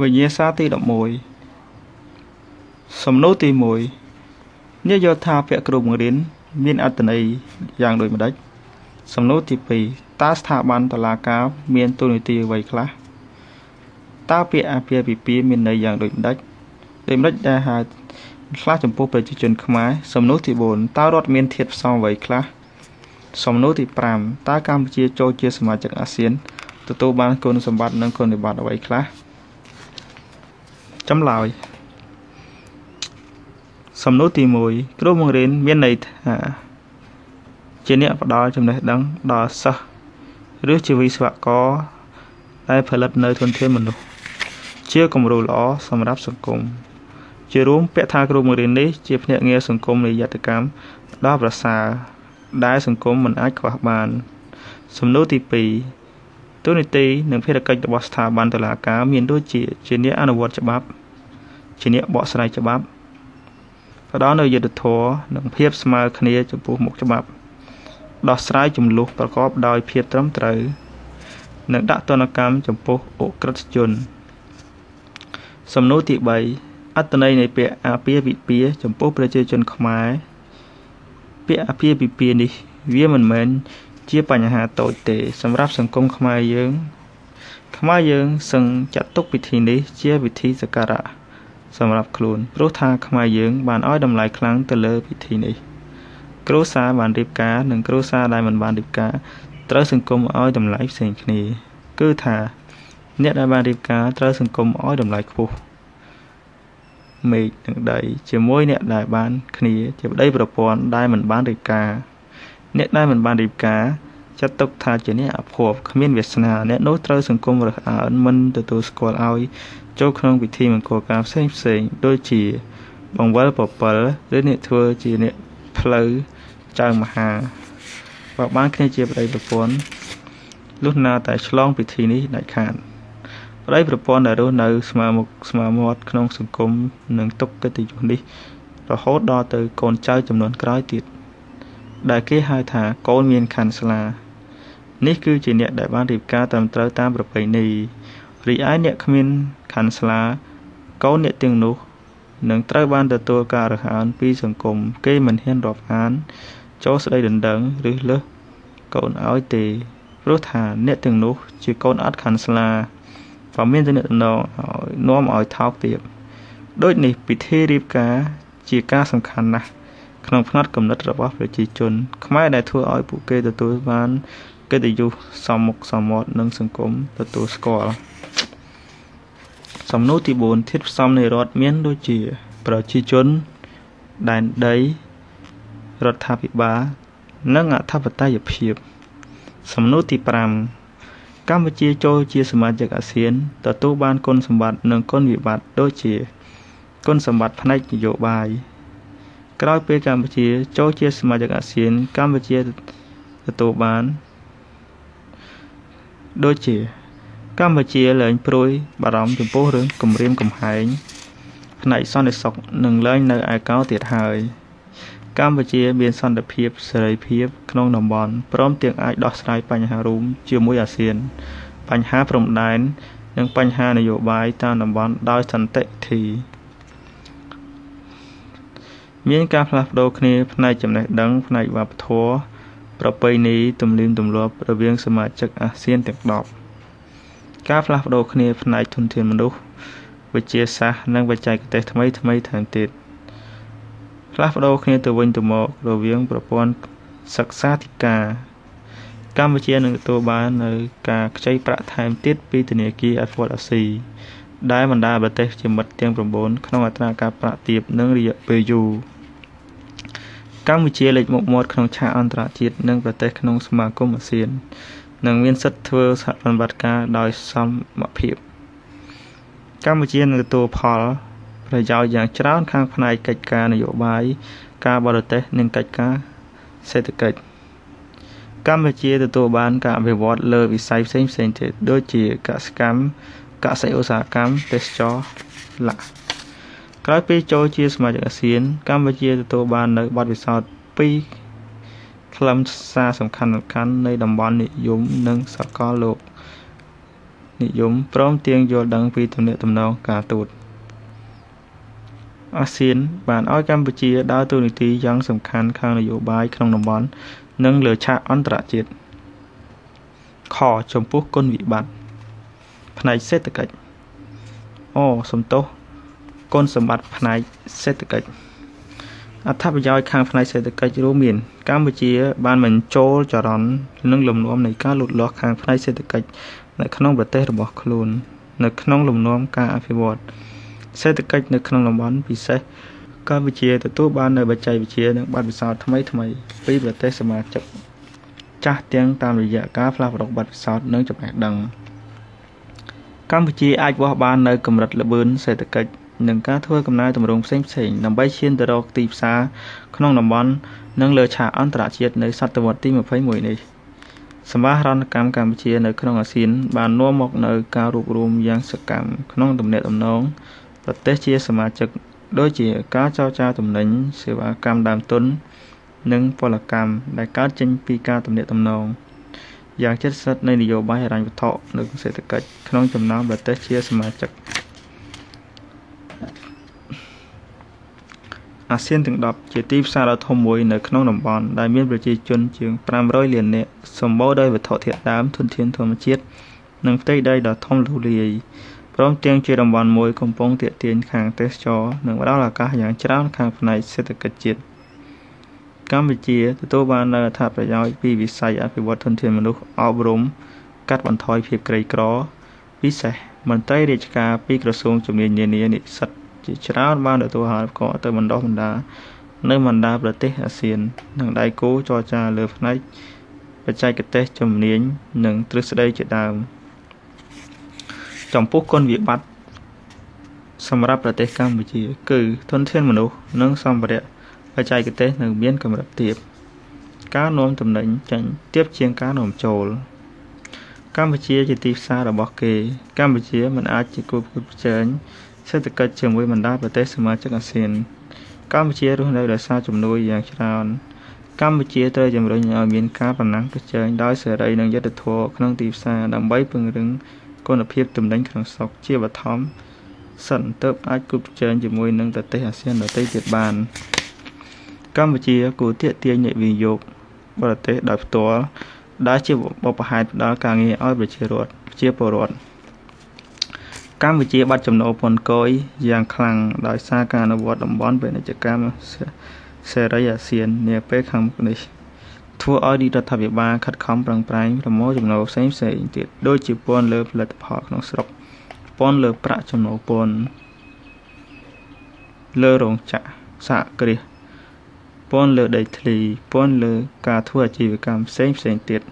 វិញ្ញាសាទី11សំណួរទី1និយោថាពគ្រូបង្រៀនមានអត្ថន័យយ៉ាងដូចម្ដេចសំណួរទី2តើស្ថាប័នតុលាការមានទូនីតិអ្វីខ្លះតើពាក្យអាពាហ៍ពិពាហ៍មានន័យយ៉ាងដូចម្ដេចដូចម្ដេចដែលហៅខ្លះចំពោះប្រជាជនខ្មែរសំណួរទី4តើរដ្ឋមានធាតុផ្សំអ្វីខ្លះសំណួរទី5តើកម្ពុជាចូលជាសមាជិកអាស៊ានទទួលបានគុណសម្បត្តិនិងគុណវិបត្តិអ្វីខ្លះ ចម្លើយសំណួរទី1គ្រូបង្រៀនមានន័យថាជាអ្នកផ្ដល់ចំណេះដឹងដល់សិស្សឬជាវិស្វករដែលផលិតនៅធនធានមនុស្សជាគំរូល្អសម្រាប់សង្គមជារួមពាក្យថាគ្រូបង្រៀននេះជាភ្នាក់ងារសង្គមនៃយត្តកម្មដ៏ប្រសើរដែលសង្គមមិនអាចខ្វះបាន សំណួរទី2 ទូនីតិនិងភារកិច្ចរបស់ស្ថាប័នតុលាការមានដូចជាជាអ្នកអនុវត្តច្បាប់ជាអ្នកបកស្រាយច្បាប់ផ្ដល់នូវយុត្តិធម៌និងភាពស្មើគ្នាចំពោះមុខច្បាប់ដោះស្រាយចំនួនប្រកបដោយភាពត្រឹមត្រូវនិងដាក់ទណ្ឌកម្មចំពោះអក្រិតជន សំណួរទី3អត្តន័យនៃពាក្យអាពាហ៍ពិពាហ៍ចំពោះប្រជាជនខ្មែរពាក្យអាពាហ៍ពិពាហ៍នេះ វាមិនមែន ជាបញ្ហាតូចទេ សម្រាប់សង្គមខ្មែរយើង ខ្មែរយើងសឹងចាត់ទុកពិធីនេះជាពិធីសក្ការៈសម្រាប់ខ្លួនព្រោះថាខ្មែរយើង បានឲ្យតម្លៃខ្លាំងទៅលើពិធីនេះ គ្រួសារបានរៀបការនិងគ្រួសារដែលមិនបានរៀបការត្រូវសង្គមឲ្យតម្លៃផ្សេងគ្នា គឺថាអ្នកដែលបានរៀបការត្រូវសង្គមឲ្យតម្លៃខ្ពស់មេឃនិងដីជាមួយអ្នកដែលបានគ្នាជាប្តីប្រពន្ធដែលមិនបានរៀបការ អ្នកដែលមិនបានរៀបការចាត់ទុកថាជាអ្នកអភ័ព្វគ្មានវាសនាអ្នកនោះត្រូវសង្គមរើសអើងមិនទទួលស្គាល់ឲ្យចូលក្នុងពិធីមង្គលការផ្សេងផ្សេងដូចជា បង្វិលពពិលឬអ្នកធ្វើជាអ្នកផ្លូវចៅមហាបើបានគ្នាជាប្តីប្រពន្ធលុះណាតែឆ្លងពិធីនេះដាច់ខាតប្តីប្រពន្ធដែលរស់នៅ ស្មើមុខស្មើមាត់ក្នុងសង្គមនឹងទុកកិត្តិយសនេះរហូតដល់ទៅកូនចៅចំនួនក្រោយទៀត ដែលគេហៅថាកូនមានខាន់ស្លា នេះគឺជាអ្នកដែលបានរៀបការត្រឹមត្រូវតាមប្រពៃណីរីឯអ្នកគ្មានខាន់ស្លា កូនអ្នកទាំងនោះនឹងត្រូវបានទទួលការរើសអើងពីសង្គមគេមិនហ៊ានរាប់អានចូលស្ដីដណ្ដឹងឬលើសកូនឲ្យទេព្រោះថាអ្នកទាំងនោះជាកូនអត់ខាន់ស្លាបើមានទំនាក់ទំនងឲ្យនាំឲ្យថោកទាបដូចនេះពិធីរៀបការជាការសំខាន់ណាស់ ក្នុងផ្នត់គំនិតរបស់ប្រជាជន ខ្មែរដែលធ្វើឲ្យពួកគេទទួលបានកិត្តិយសសមមុខសមមាត់និងសង្គមទទួលស្គាល់សំណួរទី4ធាតុផ្សំនៃរដ្ឋមានដូចជា ប្រជាជនដែនដីរដ្ឋាភិបាលនិងអធិបតេយ្យភាព សំណួរទី5កម្ពុជាចូលជាសមាជិកអាស៊ានទទួលបានគុណសម្បត្តិនិងគុណវិបត្តិដូចជាគុណសម្បត្តិផ្នែកនយោបាយ ក្រោយពេលកម្ពុជាចូលជាសមាជិកអាស៊ាន កម្ពុជាទទួលបាន ដូចជា កម្ពុជាលែងព្រួយបារម្ភចំពោះរឿងគម្រាមកំហែងផ្នែកសន្តិសុខនិងលែងនៅឯកោទៀតហើយកម្ពុជាមានសន្តិភាពសេរីភាពក្នុងតំបន់ព្រមទាំងអាចដោះស្រាយបញ្ហារួមជាមួយអាស៊ាន បញ្ហាព្រំដែន និងបញ្ហានយោបាយតាមតំបន់ដោយសន្តិវិធី មានការផ្លាស់ប្ដូរគ្នាផ្នែកចំណេះដឹងផ្នែកវប្បធម៌ប្រពៃណីទំនៀមទម្លាប់រវាងសមាជិកអាស៊ានទាំង10ការផ្លាស់ប្ដូរគ្នាផ្នែកធនធានមនុស្សវិទ្យាសាស្ត្រនិងបច្ចេកទេសថ្មីថ្មីថែមទៀតផ្លាស់ប្ដូរគ្នាទៅវិញទៅមករវាងប្រព័ន្ធសិក្សាធិការកម្ពុជានឹងទទួលបាននៅការខ្ចីប្រាក់ថែមទៀតពីធនាគារអភិវឌ្ឍន៍អាស៊ីដែលបណ្ដាប្រទេសជាមិត្តទាំង9ក្នុងអត្រាការប្រាក់ទាបនិងរយៈពេលយូរ កម្ពុជាលេចមុខមាត់ក្នុងឆាកអន្តរជាតិនិងប្រទេសក្នុងសមាគមអាស៊ាន និងមានសិទ្ធិធ្វើសហប្រតិបត្តិការដោយសមភាពកម្ពុជានឹងទទួលផលប្រយោជន៍យ៉ាងច្រើនខាងផ្នែកកិច្ចការនយោបាយការបរទេសនិងកិច្ចការសេដ្ឋកិច្ចកម្ពុជាទទួលបានការអភិវឌ្ឍលើវិស័យផ្សេងផ្សេងទៀតដូចជាកសិកម្មកសិឧស្សាហកម្មទេសចរឡាក្រោយពីចូលជាសមាជិកអាស៊ាន កម្ពុជាទទួលបាននៅបទពិសោធន៍ពីខ្លឹមសារសំខាន់ៗនៃតំបន់និយមនិងសកលលោកនិយមព្រមទាំងយល់ដឹងពីទំនាក់ទំនងការទូតអាស៊ាន បានឲ្យកម្ពុជាដើរតួនាទីយ៉ាងសំខាន់ខាងនយោបាយក្នុងតំបន់និងលើឆាកអន្តរជាតិខចំពោះគុណវិបត្តិផ្នែកសេដ្ឋកិច្ចអសំទោស គុណសម្បត្តិផ្នែកសេដ្ឋកិច្ចអត្ថប្រយោជន៍ខាងផ្នែកសេដ្ឋកិច្ចរួមមានកម្ពុជាបានបញ្ចូលចរន្តនិងលំនាំនៃការលូតលាស់ខាងផ្នែកសេដ្ឋកិច្ចនៅក្នុងប្រទេសរបស់ខ្លួន នៅក្នុងលំនាំការអភិវឌ្ឍសេដ្ឋកិច្ចនៅក្នុងតំបន់ពិសេសកម្ពុជាទទួលបាននូវបច្ចេកវិទ្យានិងបទពិសោធន៍ថ្មីថ្មីពីប្រទេសសមាជិកចាស់ទាំងតាមរយៈការផ្លាស់ប្តូរបទពិសោធន៍និងចំណេះដឹងកម្ពុជាអាចវាស់បាននៅកម្រិតល្បឿនសេដ្ឋកិច្ច និងការធ្វើកំណែតម្រង់ផ្សេងផ្សេងដើម្បីឈានទៅរកទីផ្សារក្នុងតំបន់និងលើឆាកអន្តរជាតិនៅសតវត្សទី21នេះសមាហរណកម្មកម្ពុជានៅក្នុងអាស៊ាន បាននាំមកនូវការរួបរวมយ៉ាងសកម្មក្នុងទំនាក់ទំនងប្រទេសជាសមាជិកដូចជាការចរចាទំនិញសេវាកម្មដើមទុន និងពលកម្មដែលកើតចេញពីការទំនាក់ទំនងយ៉ាងជិតស្និទ្ធនៃនយោបាយហិរញ្ញវត្ថុនិងសេដ្ឋកិច្ចក្នុងចំណោមប្រទេសជាសមាជិក អាស៊ានទាំង10ជាទីផ្សារដ៏ធំមួយនៅក្នុងតំបន់ដែលមានប្រជាជនជាង500លាននាក់សម្បូរដោយវត្ថុធាតុដើមធនធានធម្មជាតិនិងផ្ទៃដីដ៏ធំទូលាយព្រមទាំងជាតំបន់មួយកំពុងទាក់ទាញខាងទេសចរនិងផ្ដល់ឱកាសយ៉ាងច្រើនខាងផ្នែកសេដ្ឋកិច្ចជាតិកម្ពុជាទទួលបាននូវអត្ថប្រយោជន៍ពីវិស័យអភិវឌ្ឍធនធានមនុស្សអប់រំកាត់បន្ថយភាពក្រីក្រពិសេសមន្ត្រីរាជការពីក្រសួងជំនាញនានានិស្សិត ជាច្រើនបានទទួលអាហារូបករណ៍ទៅបណ្ដុះបណ្ដាលនៅបណ្ដាប្រទេសអាស៊ាន និងដៃគូចរចាលើផ្នែកបច្ចេកទេសជំនាញនិងទ្រឹស្ដីជាដើមចំពោះគុណវិបត្តិសម្រាប់ប្រទេសកម្ពុជា គឺធនធានមនុស្សនិងសម្ភារៈបច្ចេកទេសនៅមានកម្រិតទាបការនាំទំនិញចេញទាបជាងការនាំចូល កម្ពុជាជាទីផ្សាររបស់គេ កម្ពុជាមិនអាចជាគូប្រជែង សេដ្ឋកិច្ចជាមួយបណ្ដាប្រទេសសមាជិកអាស៊ាន កម្ពុជារស់នៅដោយសារជំនួយយ៉ាងច្រើនកម្ពុជាត្រូវជំរុញឲ្យមានការប្រណាំងប្រជែងដោយសេរីនិងយុត្តិធម៌ក្នុងទីផ្សារដើម្បីពង្រឹងគុណភាពទំនិញក្នុងស្រុកជាបឋមសិនទើបអាចគូប្រជែងជាមួយនឹងប្រទេសអាស៊ានដទៃទៀតបាន កម្ពុជាគួរទាក់ទាញអ្នកវិនិយោគបរទេសដោយផ្ទាល់ដែលជាបបហេតុផ្ដល់ការងារឲ្យប្រជារដ្ឋប្រជាពលរដ្ឋ កម្ពុជាបាត់ចំណូលពន្ធគយយ៉ាងខ្លាំងដោយសារការអនុវត្តតំបន់ពាណិជ្ជកម្មសេរីអាស៊ាននាពេលខាងមុខនេះធ្វើឲ្យរដ្ឋាភិបាលខិតខំប្រឹងប្រែងប្រមូលចំណូលផ្សេងផ្សេងទៀតដូចជាពន្ធលើផលិតផលក្នុងស្រុកពន្ធលើប្រាក់ចំណូលពន្ធលើរោងចក្រសហគ្រាសពន្ធលើដីធ្លីពន្ធលើការធ្វើអាជីវកម្មផ្សេងផ្សេងទៀត